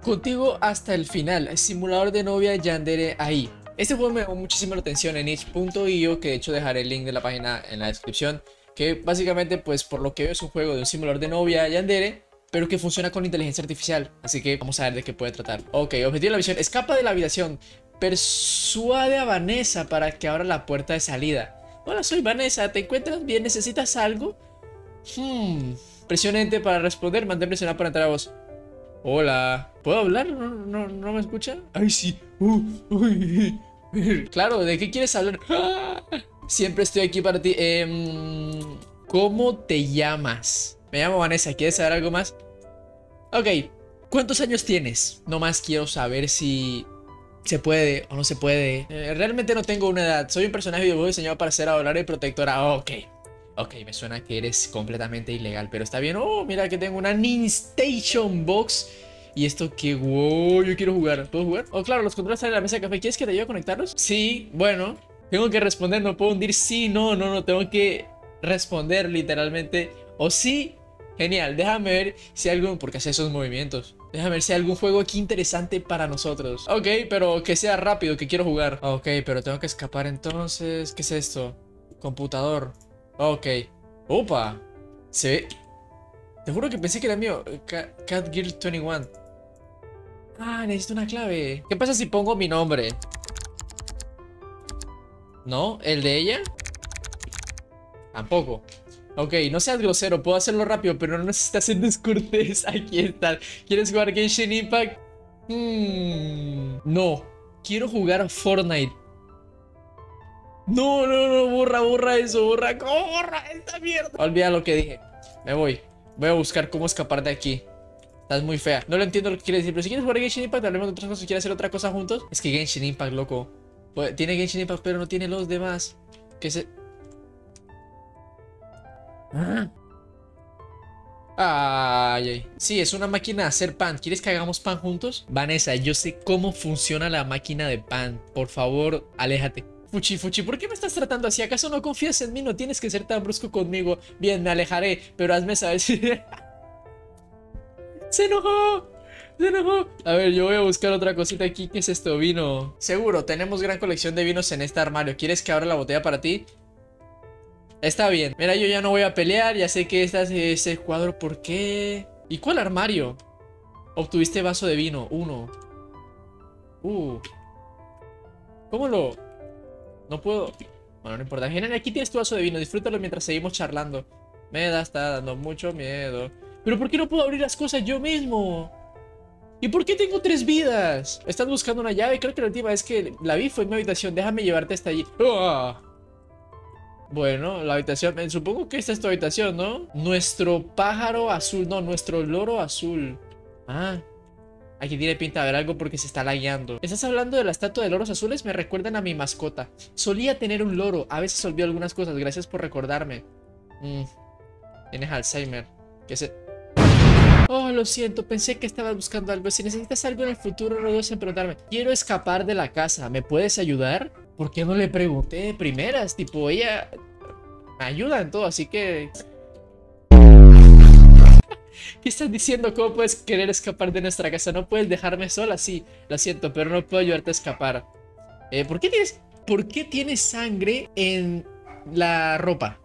contigo hasta el final. Simulador de novia Yandere ahí. Este juego me llamó muchísimo la atención en itch.io, que de hecho dejaré el link de la página en la descripción. Que básicamente, pues por lo que veo, es un juego de un simulador de novia Yandere, pero que funciona con inteligencia artificial. Así que vamos a ver de qué puede tratar. Ok, objetivo de la misión: escapa de la habitación. Persuade a Vanessa para que abra la puerta de salida. Hola, soy Vanessa. ¿Te encuentras bien? ¿Necesitas algo? Hmm. Presionante para responder. Mantén presionado para entrar a voz. Hola. ¿Puedo hablar? ¿No, no, me escucha? Ay, sí. Uh, claro, ¿de qué quieres hablar? Siempre estoy aquí para ti. Em, ¿Cómo te llamas? Me llamo Vanessa. ¿Quieres saber algo más? Ok. ¿Cuántos años tienes? No más quiero saber si se puede o no se puede. Eh, realmente no tengo una edad. Soy un personaje de videojuego diseñado para ser adoradora y protectora. Ok. Ok, me suena que eres completamente ilegal, pero está bien. Oh, mira que tengo una Station Box. Y esto que wow, yo quiero jugar. ¿Puedo jugar? Oh, claro, los controles están en la mesa de café. ¿Quieres que te ayude a conectarlos? Sí, bueno. Tengo que responder, no puedo hundir sí, no, no, no. Tengo que responder literalmente. O sí, genial. Déjame ver si hay algo. Porque hace esos movimientos. Déjame ver si hay algún juego aquí interesante para nosotros. Ok, pero que sea rápido, que quiero jugar. Ok, pero tengo que escapar entonces. ¿Qué es esto? Computador. Ok. Opa. Se ve. Te juro que pensé que era mío. Cat Gear 21. Ah, necesito una clave. ¿Qué pasa si pongo mi nombre? ¿No? ¿El de ella? Tampoco. Ok, no seas grosero, puedo hacerlo rápido, pero no necesitas ser descortés. Aquí está. ¿Quieres jugar Genshin Impact? Hmm, no. Quiero jugar Fortnite. No, no, no, borra, borra eso, borra, borra esta mierda. Olvida lo que dije. Me voy. Voy a buscar cómo escapar de aquí. Estás muy fea. No lo entiendo lo que quiere decir, pero si quieres jugar Genshin Impact, hablemos de otras cosas. ¿Quieres hacer otra cosa juntos? Es que Genshin Impact, loco. Pues, tiene Genshin Impact, pero no tiene los demás. Que se... Ay, ay. Sí, es una máquina de hacer pan. ¿Quieres que hagamos pan juntos? Vanessa, yo sé cómo funciona la máquina de pan. Por favor, aléjate. Fuchi, Fuchi, ¿por qué me estás tratando así? ¿Acaso no confías en mí? No tienes que ser tan brusco conmigo. Bien, me alejaré, pero hazme saber si... ¡Se enojó! ¡Se enojó! A ver, yo voy a buscar otra cosita aquí. ¿Qué es esto? Vino. Seguro, tenemos gran colección de vinos en este armario. ¿Quieres que abra la botella para ti? Está bien. Mira, yo ya no voy a pelear. Ya sé que este es el cuadro. ¿Por qué? ¿Y cuál armario? Obtuviste vaso de vino. Uno. Uh. ¿Cómo lo...? No puedo... Bueno, no importa. Genial, aquí tienes tu vaso de vino. Disfrútalo mientras seguimos charlando. Me da, está dando mucho miedo. ¿Pero por qué no puedo abrir las cosas yo mismo? ¿Y por qué tengo tres vidas? Estás buscando una llave. Creo que la última vez que la vi fue en mi habitación. Déjame llevarte hasta allí. Bueno, la habitación, eh, supongo que esta es tu habitación, ¿no? Nuestro pájaro azul, no, nuestro loro azul. Ah, aquí tiene pinta de haber algo porque se está lagueando. ¿Estás hablando de la estatua de loros azules? Me recuerdan a mi mascota. Solía tener un loro, a veces olvidó algunas cosas, gracias por recordarme. Mm. Tienes Alzheimer. ¿Qué se...? Oh, lo siento, pensé que estabas buscando algo. Si necesitas algo en el futuro, no dudes en preguntarme. Quiero escapar de la casa, ¿me puedes ayudar? ¿Por qué no le pregunté de primeras? Tipo, ella me ayuda en todo, así que... ¿Qué estás diciendo? ¿Cómo puedes querer escapar de nuestra casa? No puedes dejarme sola, sí, lo siento, pero no puedo ayudarte a escapar. Eh, ¿por, qué tienes, ¿Por qué tienes sangre en la ropa?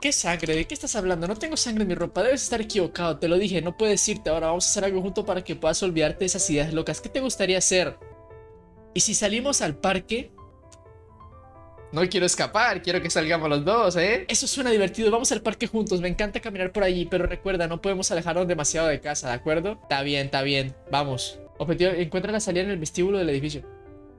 ¿Qué sangre? ¿De qué estás hablando? No tengo sangre en mi ropa, debes estar equivocado, te lo dije, no puedes irte ahora, vamos a hacer algo junto para que puedas olvidarte de esas ideas locas. ¿Qué te gustaría hacer? ¿Y si salimos al parque? No quiero escapar, quiero que salgamos los dos, ¿eh? Eso suena divertido, vamos al parque juntos, me encanta caminar por allí, pero recuerda, no podemos alejarnos demasiado de casa, ¿de acuerdo? Está bien, está bien, vamos. Objetivo, encuentra la salida en el vestíbulo del edificio.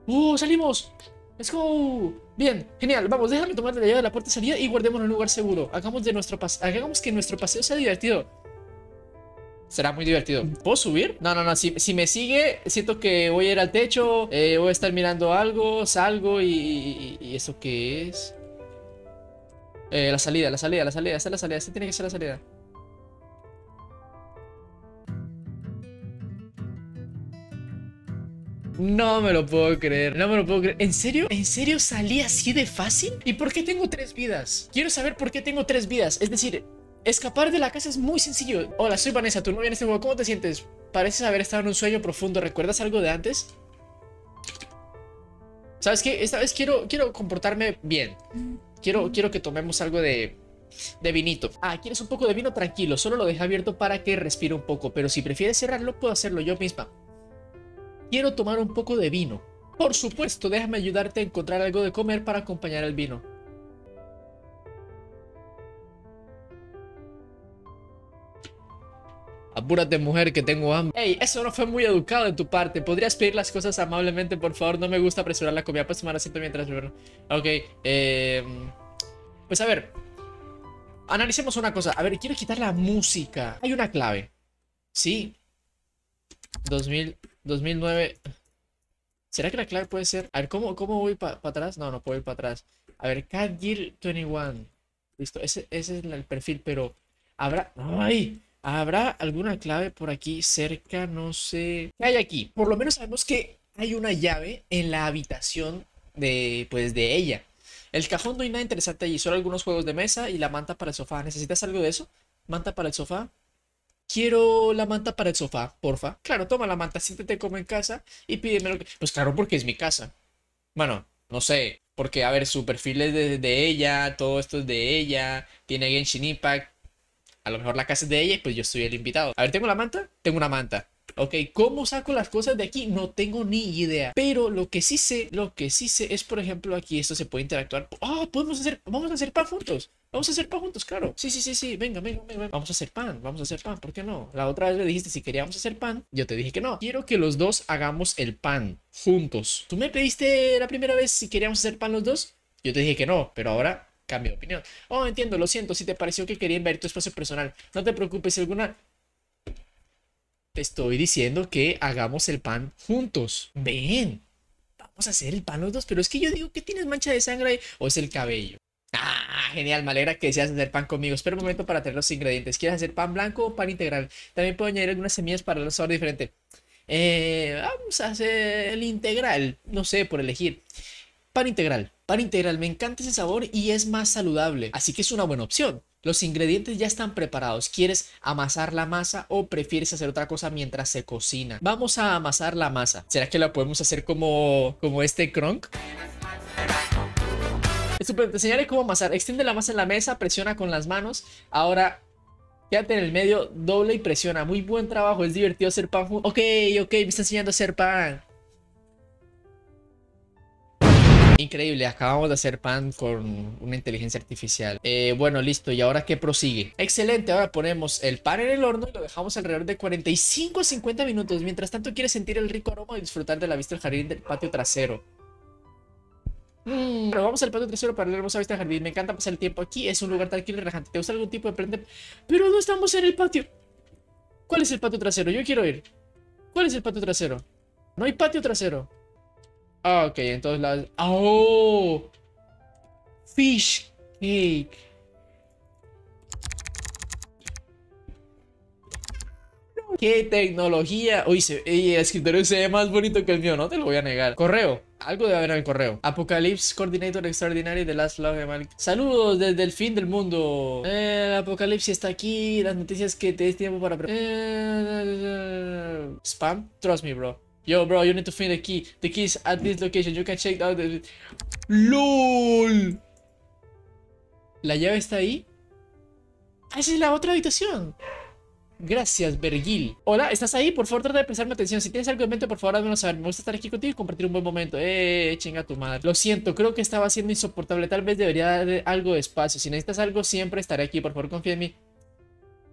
¡Uh, salimos! ¡Let's go! Bien, genial, vamos, déjame tomar la llave de la puerta de salida y guardemos en un lugar seguro. Hagamos, de nuestro hagamos que nuestro paseo sea divertido. Será muy divertido. ¿Puedo subir? No, no, no. Si, me sigue, siento que voy a ir al techo. Eh, voy a estar mirando algo. Salgo y... ¿Y, eso qué es? Eh, la salida, la salida, la salida. Esta es la salida. Esta tiene que ser la salida. No me lo puedo creer, no me lo puedo creer ¿En serio? ¿En serio salí así de fácil? ¿Y por qué tengo tres vidas? Quiero saber por qué tengo tres vidas Es decir, Escapar de la casa es muy sencillo. Hola, soy Vanessa, tu novia en este juego. ¿Cómo te sientes? Pareces haber estado en un sueño profundo. ¿Recuerdas algo de antes? ¿Sabes qué? Esta vez quiero, quiero comportarme bien. Quiero, quiero que tomemos algo de, de vinito. Ah, ¿quieres un poco de vino? Tranquilo, solo lo dejé abierto para que respire un poco. Pero si prefieres cerrarlo, puedo hacerlo yo misma. Quiero tomar un poco de vino. Por supuesto, déjame ayudarte a encontrar algo de comer para acompañar el vino. Apúrate, mujer, que tengo hambre. Ey, eso no fue muy educado de tu parte. ¿Podrías pedir las cosas amablemente, por favor? No me gusta apresurar la comida. Puedes tomar asiento mientras... Ok, eh... Pues a ver. Analicemos una cosa. A ver, quiero quitar la música. Hay una clave. Sí. 2000, 2009... ¿Será que la clave puede ser? A ver, ¿cómo, cómo voy para atrás? No, no puedo ir para atrás. A ver, Catgill 21. Listo, ese, ese es el perfil, pero... Habrá... ¡Ay! ¿Habrá alguna clave por aquí cerca? No sé. ¿Qué hay aquí? Por lo menos sabemos que hay una llave en la habitación de, pues, de ella. El cajón no hay nada interesante allí, solo algunos juegos de mesa y la manta para el sofá. ¿Necesitas algo de eso? ¿Manta para el sofá? Quiero la manta para el sofá, porfa. Claro, toma la manta, siéntete como en casa y pídeme lo que... Pues claro, porque es mi casa. Bueno, no sé, porque a ver, su perfil es de, de ella, todo esto es de ella, tiene Genshin Impact, a lo mejor la casa es de ella pues yo soy el invitado. A ver, ¿tengo la manta? Tengo una manta. Ok, ¿cómo saco las cosas de aquí? No tengo ni idea. Pero lo que sí sé, lo que sí sé es, por ejemplo, aquí esto se puede interactuar. Ah, podemos hacer, vamos a hacer pan juntos. Vamos a hacer pan juntos, claro. Sí, sí, sí, sí. Venga, venga, venga. Vamos a hacer pan, vamos a hacer pan. ¿Por qué no? La otra vez me dijiste si queríamos hacer pan. Yo te dije que no. Quiero que los dos hagamos el pan juntos. ¿Tú me pediste la primera vez si queríamos hacer pan los dos? Yo te dije que no, pero ahora cambio de opinión. Oh, entiendo, lo siento, si te pareció que quería invadir tu espacio personal. No te preocupes, alguna... Te estoy diciendo que hagamos el pan juntos. Ven, vamos a hacer el pan los dos, pero es que yo digo que tienes mancha de sangre ahí, o es el cabello. Ah, genial, me alegra que deseas hacer pan conmigo. Espera un momento para tener los ingredientes. ¿Quieres hacer pan blanco o pan integral? También puedo añadir algunas semillas para el sabor diferente. Eh, vamos a hacer el integral, no sé, por elegir. Pan integral. Pan integral, me encanta ese sabor y es más saludable, así que es una buena opción. Los ingredientes ya están preparados. ¿Quieres amasar la masa o prefieres hacer otra cosa mientras se cocina? Vamos a amasar la masa. ¿Será que la podemos hacer como, como este cronk? Estupendo, te enseñaré cómo amasar. Extiende la masa en la mesa, presiona con las manos. Ahora Quédate en el medio, doble y presiona. Muy buen trabajo, es divertido hacer pan. Ok, ok, me está enseñando a hacer pan. Increíble, acabamos de hacer pan con una inteligencia artificial. Eh, bueno, listo, ¿y ahora qué prosigue? Excelente, ahora ponemos el pan en el horno y lo dejamos alrededor de 45 a 50 minutos. Mientras tanto, quieres sentir el rico aroma y disfrutar de la vista del jardín del patio trasero. Mmm, vamos al patio trasero para la hermosa vista del jardín. Me encanta pasar el tiempo aquí. Es un lugar tranquilo y relajante. ¿Te gusta algún tipo de prenda? Pero no estamos en el patio. ¿Cuál es el patio trasero? Yo quiero ir. ¿Cuál es el patio trasero? No hay patio trasero. Ah, ok, entonces la... ¡Oh! Fish cake. ¡Qué tecnología! Uy, el escritorio se ve más bonito que el mío, no te lo voy a negar. Correo. Algo debe haber en el correo. Apocalipsis Coordinator Extraordinario de Last Love Saludos desde el fin del mundo. Eh, Apocalipsis está aquí. Las noticias que te des tiempo para... Eh, spam. Trust me, bro. Yo, bro, you need to find the key. The key is at this location. You can check out the... ¡LOL! ¿La llave está ahí? ¡Ah, esa es la otra habitación! Gracias, Vergil. Hola, ¿estás ahí? Por favor, trata de prestarme atención. Si tienes algo en mente, por favor, házmelo saber. Me gusta estar aquí contigo y compartir un buen momento. Eh, chinga tu madre. Lo siento, creo que estaba siendo insoportable. Tal vez debería dar algo de espacio. Si necesitas algo, siempre estaré aquí. Por favor, confía en mí.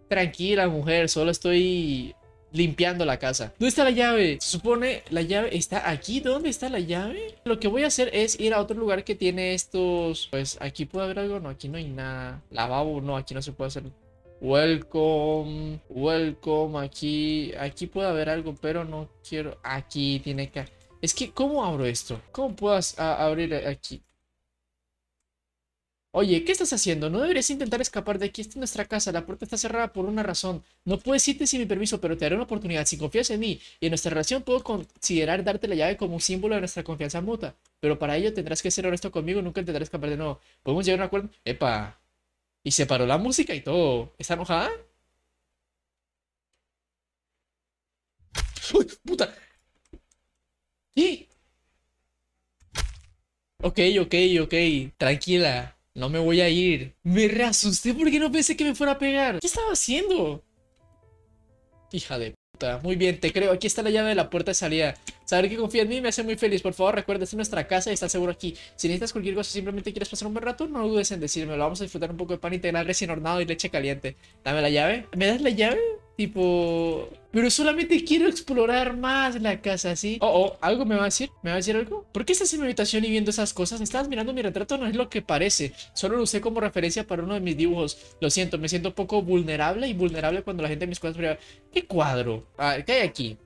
Tranquila, mujer. Solo estoy limpiando la casa. ¿Dónde está la llave? Se supone la llave está aquí. ¿Dónde está la llave? Lo que voy a hacer es ir a otro lugar que tiene estos... Pues aquí puede haber algo. No, aquí no hay nada. Lavabo, no, aquí no se puede hacer. Welcome, welcome, aquí, aquí puede haber algo, pero no quiero, aquí tiene que, es que, ¿cómo abro esto? ¿Cómo puedo abrir aquí? Oye, ¿qué estás haciendo? No deberías intentar escapar de aquí. Esta es nuestra casa. La puerta está cerrada por una razón. No puedes irte sin mi permiso, pero te daré una oportunidad. Si confías en mí y en nuestra relación, puedo considerar darte la llave como un símbolo de nuestra confianza mutua. Pero para ello tendrás que ser honesto conmigo. Nunca intentaré escapar de nuevo. ¿Podemos llegar a un acuerdo? Epa. Y se paró la música y todo. ¿Está enojada? ¡Uy, puta! ¿Qué? Ok, ok, ok. Tranquila. No me voy a ir. Me reasusté porque no pensé que me fuera a pegar. ¿Qué estaba haciendo? Hija de puta. Muy bien, te creo. Aquí está la llave de la puerta de salida. Saber que confía en mí me hace muy feliz. Por favor, recuerda, es nuestra casa y estás seguro aquí. Si necesitas cualquier cosa, simplemente quieres pasar un buen rato, no dudes en decirme. Lo vamos a disfrutar un poco de pan integral recién hornado y leche caliente. Dame la llave. ¿Me das la llave? Tipo... Pero solamente quiero explorar más la casa, ¿sí? Oh, oh, ¿algo me va a decir? ¿Me va a decir algo? ¿Por qué estás en mi habitación y viendo esas cosas? Estabas mirando mi retrato, no es lo que parece. Solo lo usé como referencia para uno de mis dibujos. Lo siento, me siento un poco vulnerable y vulnerable cuando la gente de mis cosas... ¿Qué cuadro? Ah, ¿Qué hay aquí?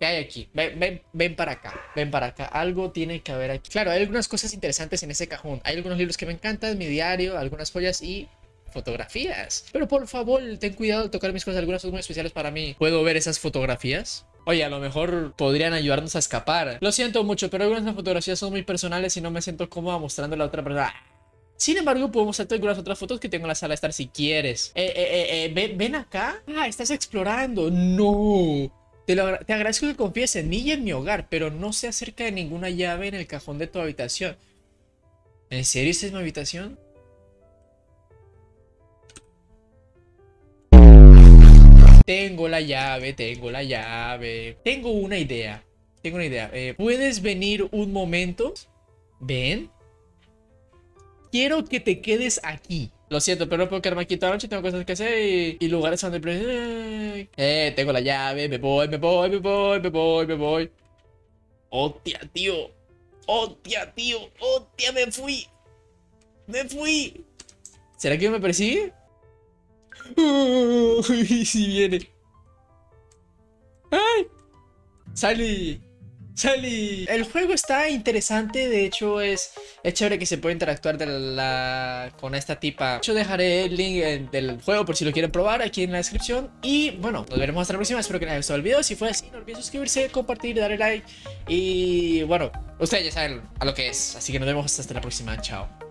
¿Qué hay aquí? Ven, ven, ven para acá, ven para acá. Algo tiene que haber aquí. Claro, hay algunas cosas interesantes en ese cajón. Hay algunos libros que me encantan, mi diario, algunas joyas y fotografías. Pero por favor, ten cuidado de tocar mis cosas, algunas son muy especiales para mí. ¿Puedo ver esas fotografías? Oye, a lo mejor podrían ayudarnos a escapar. Lo siento mucho, pero algunas de las fotografías son muy personales y no me siento cómoda mostrando a la otra persona. Sin embargo, puedo mostrarte algunas otras fotos que tengo en la sala de estar si quieres. Eh, eh, eh, ven, ven acá. Ah, estás explorando. No. Te, agradezco que confíes en mí y en mi hogar, pero no se acerca de ninguna llave en el cajón de tu habitación. ¿En serio esta es mi habitación? Tengo la llave, tengo la llave. Tengo una idea. Tengo una idea. Eh, ¿Puedes venir un momento? Ven. Quiero que te quedes aquí. Lo siento, pero no puedo quedarme aquí toda la noche. Tengo cosas que hacer y, lugares donde... Eh, tengo la llave. Me voy, me voy, me voy, me voy, me voy. ¡Hostia, tío! ¡Hostia, tío! ¡Hostia, me fui! ¡Me fui! ¿Será que me persigue? Uy, si viene. ¡Ay! ¡Sally! ¡Sally! El juego está interesante, de hecho es, es chévere que se pueda interactuar con esta tipa. Yo dejaré el link del juego por si lo quieren probar aquí en la descripción. Y bueno, nos veremos hasta la próxima, espero que les haya gustado el video. Si fue así, no olviden suscribirse, compartir, darle like. Y bueno, ustedes ya saben a lo que es, así que nos vemos hasta la próxima. Chao.